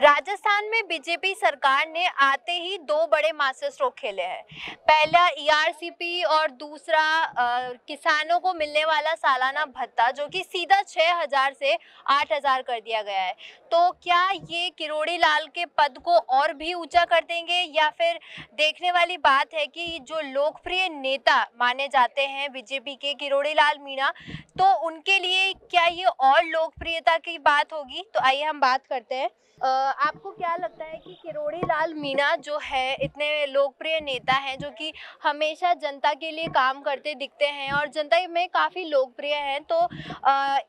राजस्थान में बीजेपी सरकार ने आते ही दो बड़े मास्टर स्ट्रोक खेले हैं। पहला ईआरसीपी और दूसरा आ, किसानों को मिलने वाला सालाना भत्ता जो कि सीधा छः हज़ार से आठ हज़ार कर दिया गया है। तो क्या ये किरोड़ी लाल के पद को और भी ऊँचा कर देंगे? या फिर देखने वाली बात है कि जो लोकप्रिय नेता माने जाते हैं बीजेपी के किरोड़ी लाल मीणा तो उनके लिए क्या ये और लोकप्रियता की बात होगी? तो आइए हम बात करते हैं। आपको क्या लगता है कि किरोड़ी लाल मीणा जो है, इतने लोकप्रिय नेता हैं जो कि हमेशा जनता के लिए काम करते दिखते हैं और जनता में काफ़ी लोकप्रिय हैं तो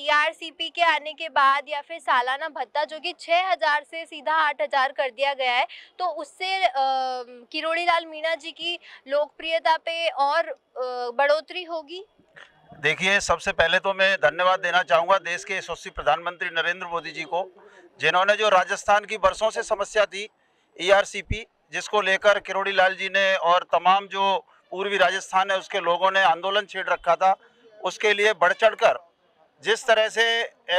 ईआरसीपी e के आने के बाद या फिर सालाना भत्ता जो कि छः हज़ार से सीधा आठ हज़ार कर दिया गया है तो उससे किरोड़ी लाल मीणा जी की लोकप्रियता पे और बढ़ोतरी होगी? देखिए, सबसे पहले तो मैं धन्यवाद देना चाहूँगा देश के यशस्वी प्रधानमंत्री नरेंद्र मोदी जी को जिन्होंने जो राजस्थान की बरसों से समस्या थी ईआरसीपी e जिसको लेकर किरोड़ी लाल जी ने और तमाम जो पूर्वी राजस्थान है, उसके लोगों ने आंदोलन छेड़ रखा था। उसके लिए बढ़ चढ़ कर जिस तरह से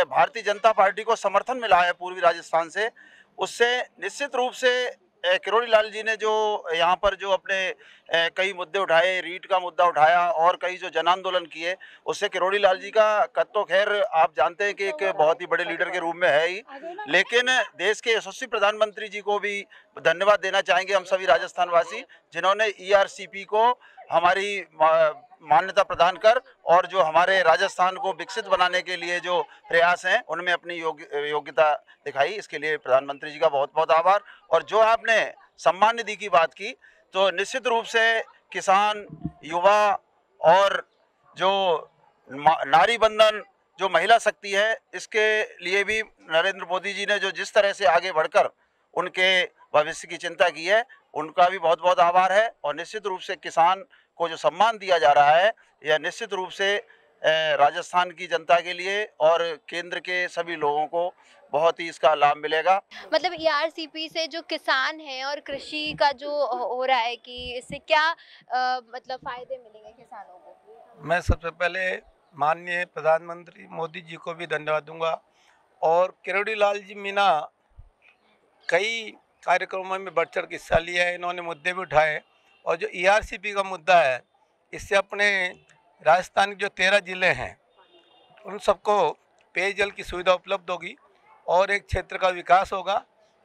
भारतीय जनता पार्टी को समर्थन मिला है पूर्वी राजस्थान से, उससे निश्चित रूप से किरोड़ी लाल जी ने जो यहाँ पर जो अपने कई मुद्दे उठाए, रीट का मुद्दा उठाया और कई जो जन आंदोलन किए, उससे किरोड़ी लाल जी का कद तो खैर आप जानते हैं कि एक बहुत ही बड़े लीडर के रूप में है ही। लेकिन देश के यशस्वी प्रधानमंत्री जी को भी धन्यवाद देना चाहेंगे हम सभी राजस्थान वासी जिन्होंने ईआरसीपी को हमारी मान्यता प्रदान कर और जो हमारे राजस्थान को विकसित बनाने के लिए जो प्रयास हैं, उनमें अपनी योग्य, योग्यता दिखाई। इसके लिए प्रधानमंत्री जी का बहुत बहुत आभार। और जो आपने सम्मान निधि की बात की तो निश्चित रूप से किसान, युवा और जो नारी बंधन, जो महिला शक्ति है, इसके लिए भी नरेंद्र मोदी जी ने जो जिस तरह से आगे बढ़कर उनके भविष्य की चिंता की है, उनका भी बहुत बहुत आभार है। और निश्चित रूप से किसान को जो सम्मान दिया जा रहा है यह निश्चित रूप से राजस्थान की जनता के लिए और केंद्र के सभी लोगों को बहुत ही इसका लाभ मिलेगा। मतलब ईआरसीपी से जो किसान हैं और कृषि का जो हो रहा है कि इससे क्या आ, मतलब फ़ायदे मिलेंगे किसानों को? मैं सबसे पहले माननीय प्रधानमंत्री मोदी जी को भी धन्यवाद दूँगा और किरोड़ी लाल जी मीना कई कार्यक्रमों में बढ़ चढ़ हिस्सा लिया है। इन्होंने मुद्दे भी उठाए। और जो ईआरसीपी e का मुद्दा है, इससे अपने राजस्थान के जो तेरह ज़िले हैं, उन सबको पेयजल की सुविधा उपलब्ध होगी और एक क्षेत्र का विकास होगा।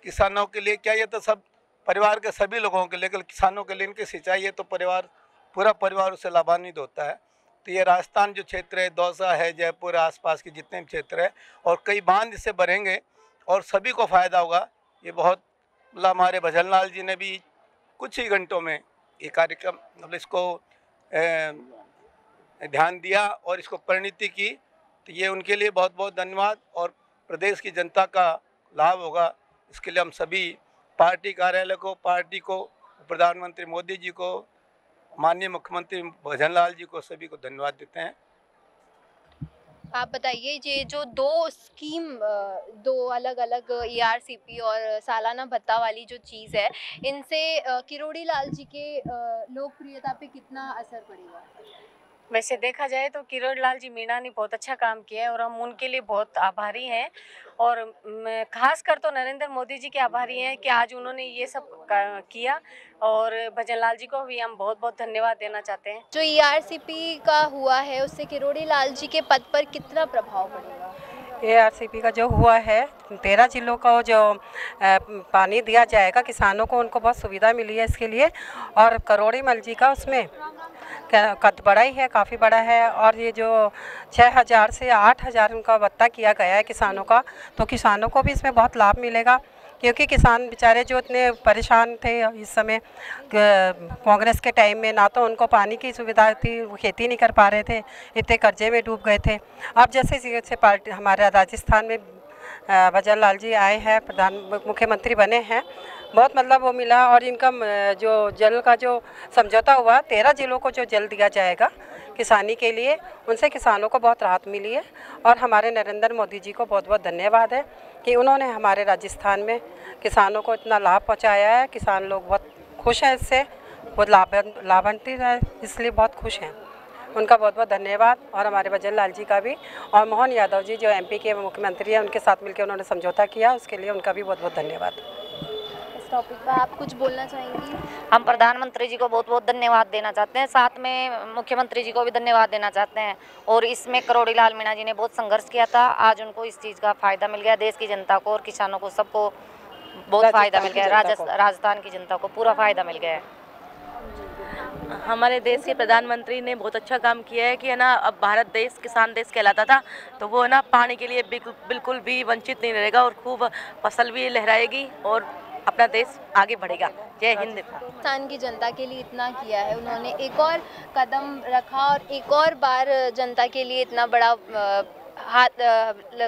किसानों के लिए क्या ये तो सब, परिवार के सभी लोगों के लिए किसानों के लिए इनकी सिंचाई है तो परिवार, पूरा परिवार उससे लाभान्वित होता है। तो ये राजस्थान जो क्षेत्र है, दौसा है, जयपुर आसपास के जितने भी क्षेत्र है, और कई बाँध इससे भरेंगे और सभी को फ़ायदा होगा। ये बहुत मतलब हमारे भजन लाल जी ने भी कुछ ही घंटों में ये कार्यक्रम मतलब इसको ध्यान दिया और इसको परिणति की। तो ये उनके लिए बहुत बहुत धन्यवाद और प्रदेश की जनता का लाभ होगा। इसके लिए हम सभी पार्टी कार्यालय को, पार्टी को, प्रधानमंत्री मोदी जी को, माननीय मुख्यमंत्री भजन लाल जी को सभी को धन्यवाद देते हैं। आप बताइए, ये जो दो स्कीम दो अलग अलग ईआरसीपी और सालाना भत्ता वाली जो चीज़ है, इनसे किरोड़ी लाल जी के लोकप्रियता पे कितना असर पड़ेगा? वैसे देखा जाए तो किरण लाल जी मीणा ने बहुत अच्छा काम किया है और हम उनके लिए बहुत आभारी हैं। और खास कर तो नरेंद्र मोदी जी के आभारी हैं कि आज उन्होंने ये सब किया और भजन लाल जी को भी हम बहुत बहुत धन्यवाद देना चाहते हैं। जो ईआरसीपी का हुआ है उससे किरोड़ी लाल जी के पद पर कितना प्रभाव पड़ेगा? एआरसीपी का जो हुआ है तेरह जिलों का जो पानी दिया जाएगा किसानों को उनको बहुत सुविधा मिली है इसके लिए और करोड़ी मल जी का उसमें। कद बड़ा ही है, काफ़ी बड़ा है और ये जो छः हज़ार से आठ हज़ार उनका भत्ता किया गया है किसानों का तो किसानों को भी इसमें बहुत लाभ मिलेगा, क्योंकि किसान बेचारे जो इतने परेशान थे इस समय कांग्रेस के टाइम में ना तो उनको पानी की सुविधा थी, वो खेती नहीं कर पा रहे थे, इतने कर्जे में डूब गए थे। अब जैसे जैसे पार्टी, हमारे राजस्थान में भजन लाल जी आए हैं, प्रधान, मुख्यमंत्री बने हैं बहुत मतलब वो मिला और इनका जो जल का जो समझौता हुआ, तेरह जिलों को जो जल दिया जाएगा किसानी के लिए, उनसे किसानों को बहुत राहत मिली है। और हमारे नरेंद्र मोदी जी को बहुत बहुत धन्यवाद है कि उन्होंने हमारे राजस्थान में किसानों को इतना लाभ पहुँचाया है। किसान लोग बहुत खुश हैं इससे, बहुत लाभ लाभान्वित है, इसलिए बहुत खुश हैं। उनका बहुत बहुत धन्यवाद और हमारे भजन लाल जी का भी और मोहन यादव जी जो एमपी के मुख्यमंत्री हैं, उनके साथ मिलकर उन्होंने समझौता किया, उसके लिए उनका भी बहुत बहुत धन्यवाद। इस टॉपिक पर आप कुछ बोलना चाहेंगी? हम प्रधानमंत्री जी को बहुत बहुत धन्यवाद देना चाहते हैं। साथ में मुख्यमंत्री जी को भी धन्यवाद देना चाहते हैं। और इसमें करोड़ी लाल मीणा जी ने बहुत संघर्ष किया था। आज उनको इस चीज़ का फ़ायदा मिल गया देश की जनता को और किसानों को सबको बहुत राजस्थान फ़ायदा मिल की गया जनता को। राजस्थान की जनता को पूरा फ़ायदा मिल गया है। हमारे देश के प्रधानमंत्री ने बहुत अच्छा काम किया है कि है ना अब भारत देश किसान देश कहलाता था तो वो है ना पानी के लिए बिल्कुल बिल्कुल भी वंचित नहीं रहेगा और खूब फ़सल भी लहराएगी और अपना देश आगे बढ़ेगा। जय हिंद। हिंदुस्तान की जनता के लिए इतना किया है। उन्होंने एक और कदम रखा और एक और बार जनता के लिए इतना बड़ा हाथ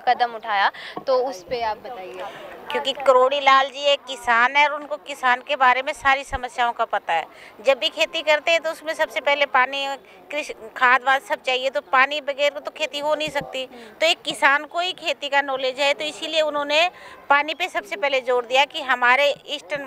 कदम उठाया। तो उस पर आप बताइए। क्योंकि करोड़ी लाल जी एक किसान है और उनको किसान के बारे में सारी समस्याओं का पता है। जब भी खेती करते हैं तो उसमें सबसे पहले पानी, कृषि, खाद वाद सब चाहिए तो पानी बगैर तो खेती हो नहीं सकती। तो एक किसान को ही खेती का नॉलेज है तो इसीलिए उन्होंने पानी पे सबसे पहले ज़ोर दिया कि हमारे ईस्टर्न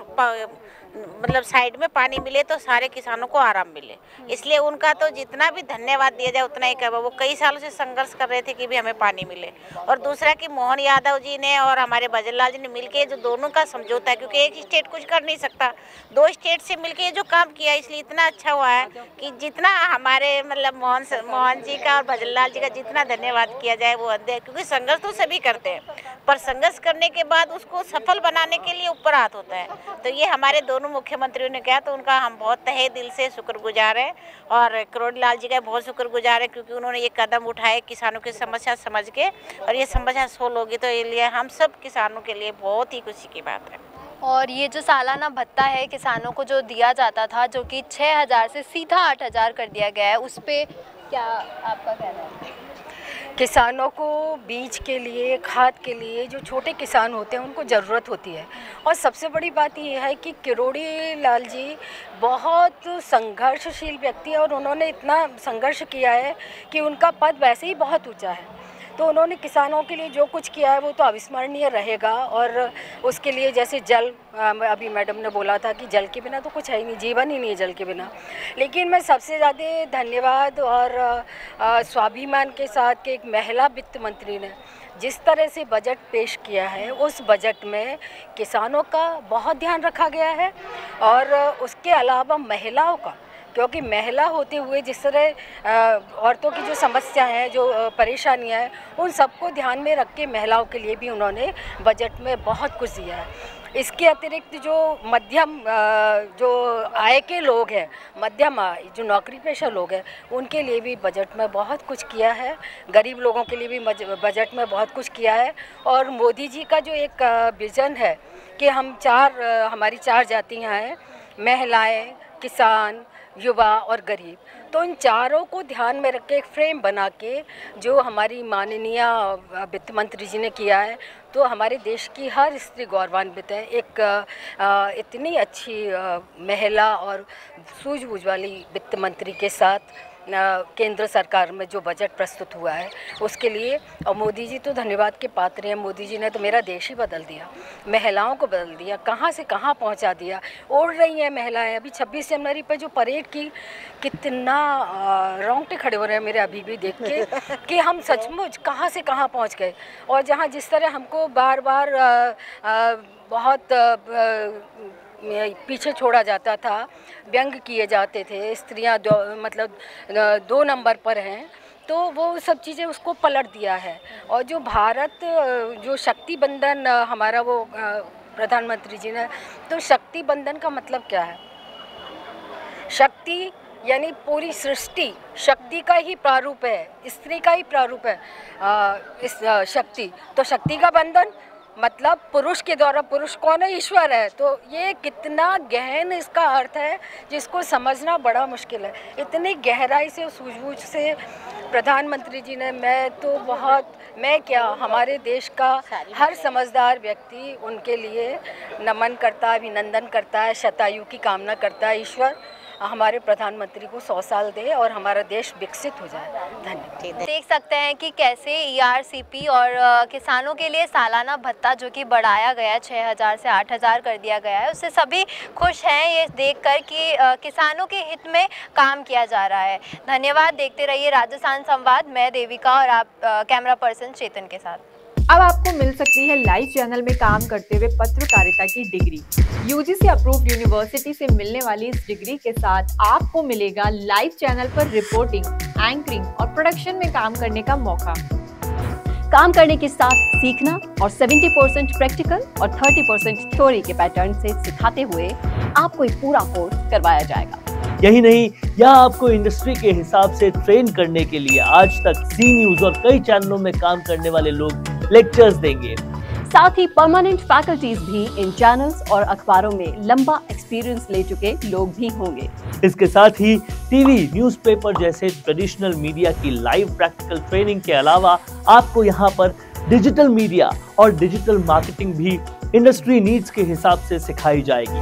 मतलब साइड में पानी मिले तो सारे किसानों को आराम मिले। इसलिए उनका तो जितना भी धन्यवाद दिया जाए, उतना ही कम है वो कई सालों से संघर्ष कर रहे थे कि भी हमें पानी मिले। और दूसरा कि मोहन यादव जी ने और हमारे भजन लाल जी ने मिलके जो दोनों का समझौता है, क्योंकि एक स्टेट कुछ कर नहीं सकता। दो स्टेट से मिलके ये जो काम किया, इसलिए इतना अच्छा हुआ है कि जितना हमारे मतलब मोहन मोहन जी का और भजन लाल जी का जितना धन्यवाद किया जाए, वो अंधे क्योंकि संघर्ष तो सभी करते हैं। पर संघर्ष करने के बाद उसको सफल बनाने के लिए ऊपर हाथ होता है। तो ये हमारे दोनों मुख्यमंत्रियों ने कहा तो उनका हम बहुत तहे दिल से शुक्रगुजार हैं और करोड़ लाल जी का बहुत शुक्रगुजार है क्योंकि उन्होंने ये कदम उठाए किसानों की समस्या समझ के और ये समस्या सोल्व होगी तो ये लिए हम सब किसानों के लिए बहुत ही खुशी की बात है। और ये जो सालाना भत्ता है किसानों को जो दिया जाता था, जो कि छः हज़ार से सीधा आठ हज़ार कर दिया गया है, उस पर क्या आपका कहना है? किसानों को बीज के लिए, खाद के लिए जो छोटे किसान होते हैं, उनको ज़रूरत होती है। और सबसे बड़ी बात यह है कि किरोड़ी लाल जी बहुत संघर्षशील व्यक्ति है और उन्होंने इतना संघर्ष किया है कि उनका पद वैसे ही बहुत ऊँचा है। तो उन्होंने किसानों के लिए जो कुछ किया है, वो तो अविस्मरणीय रहेगा। और उसके लिए जैसे जल अभी मैडम ने बोला था कि जल के बिना तो कुछ है ही नहीं, जीवन ही नहीं है जल के बिना। लेकिन मैं सबसे ज़्यादा धन्यवाद और स्वाभिमान के साथ कि एक महिला वित्त मंत्री ने जिस तरह से बजट पेश किया है, उस बजट में किसानों का बहुत ध्यान रखा गया है। और उसके अलावा महिलाओं का क्योंकि महिला होते हुए जिस तरह औरतों की जो समस्या हैं, जो परेशानियाँ हैं, उन सबको ध्यान में रख के महिलाओं के लिए भी उन्होंने बजट में बहुत कुछ दिया है। इसके अतिरिक्त जो मध्यम जो आय के लोग हैं, मध्यम आय, जो नौकरी पेशा लोग हैं, उनके लिए भी बजट में बहुत कुछ किया है। गरीब लोगों के लिए भी बजट में बहुत कुछ किया है। और मोदी जी का जो एक विज़न है कि हम चार हमारी चार जातियाँ हैं, महिलाएँ, किसान युवा और गरीब। तो इन चारों को ध्यान में रख के एक फ्रेम बना के जो हमारी माननीय वित्त मंत्री जी ने किया है तो हमारे देश की हर स्त्री गौरवान्वित है। एक इतनी अच्छी महिला और सूझबूझ वाली वित्त मंत्री के साथ केंद्र सरकार में जो बजट प्रस्तुत हुआ है उसके लिए और मोदी जी तो धन्यवाद के पात्र हैं। मोदी जी ने तो मेरा देश ही बदल दिया महिलाओं को बदल दिया कहाँ से कहाँ पहुँचा दिया ओढ़ रही हैं महिलाएँ। अभी 26 जनवरी पर जो परेड की कितना रोंगटे खड़े हो रहे हैं मेरे अभी भी देख के कि हम सचमुच कहाँ से कहाँ पहुँच गए। और जहाँ जिस तरह हमको बार बार अ, अ, बहुत अ, पीछे छोड़ा जाता था व्यंग किए जाते थे स्त्रियाँ मतलब दो नंबर पर हैं तो वो सब चीज़ें उसको पलट दिया है। और जो भारत जो शक्ति बंधन हमारा वो प्रधानमंत्री जी ने तो शक्ति बंधन का मतलब क्या है? शक्ति यानी पूरी सृष्टि शक्ति का ही प्रारूप है स्त्री का ही प्रारूप है आ, इस आ, शक्ति। तो शक्ति का बंधन मतलब पुरुष के द्वारा पुरुष कौन है? ईश्वर है। तो ये कितना गहन इसका अर्थ है जिसको समझना बड़ा मुश्किल है। इतनी गहराई से सूझबूझ से प्रधानमंत्री जी ने मैं तो बहुत मैं क्या हमारे देश का हर समझदार व्यक्ति उनके लिए नमन करता है अभिनंदन करता है शतायु की कामना करता है ईश्वर। हमारे प्रधानमंत्री को सौ साल दे और हमारा देश विकसित हो जाए। धन्यवाद। देख सकते हैं कि कैसे ईआरसीपी और किसानों के लिए सालाना भत्ता जो कि बढ़ाया गया है छः हज़ार से आठ हज़ार कर दिया गया है, उससे सभी खुश हैं ये देखकर कि किसानों के हित में काम किया जा रहा है। धन्यवाद। देखते रहिए राजस्थान संवाद। मैं देविका और आप कैमरा पर्सन चेतन के साथ। अब आपको मिल सकती है लाइव चैनल में काम करते हुए पत्रकारिता की डिग्री। यूजीसी अप्रूव्ड यूनिवर्सिटी से मिलने वाली इस डिग्री के साथ आपको मिलेगा लाइव चैनल पर रिपोर्टिंग एंकरिंग और प्रोडक्शन में काम करने का मौका। काम करने के साथ सीखना और 70% प्रैक्टिकल और 30% थ्योरी के पैटर्न से सिखाते हुए आपको एक पूरा कोर्स करवाया जाएगा। यही नहीं यहाँ आपको इंडस्ट्री के हिसाब से ट्रेन करने के लिए आज तक सी न्यूज़ और कई चैनलों में काम करने वाले लोग लेक्चर्स देंगे। साथ ही परमानेंट फैकल्टीज भी इन चैनल्स और अखबारों में लंबा एक्सपीरियंस ले चुके लोग भी होंगे। इसके साथ ही टीवी न्यूज़पेपर जैसे ट्रेडिशनल मीडिया की लाइव प्रैक्टिकल ट्रेनिंग के अलावा आपको यहाँ पर डिजिटल मीडिया और डिजिटल मार्केटिंग भी इंडस्ट्री नीड्स के हिसाब से सिखाई जाएगी।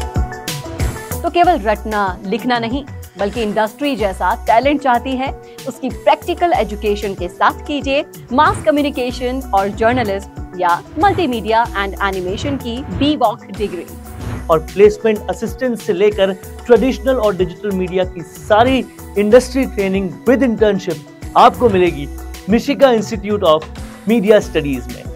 तो केवल रटना लिखना नहीं बल्कि इंडस्ट्री जैसा टैलेंट चाहती है, उसकी प्रैक्टिकल एजुकेशन के साथ कीजिए मास कम्युनिकेशन और जर्नलिस्ट या मल्टीमीडिया एंड एनिमेशन की बी वॉक डिग्री और प्लेसमेंट असिस्टेंट से लेकर ट्रेडिशनल और डिजिटल मीडिया की सारी इंडस्ट्री ट्रेनिंग विद इंटर्नशिप आपको मिलेगी Mishika institute of media studies में।